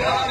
Yeah.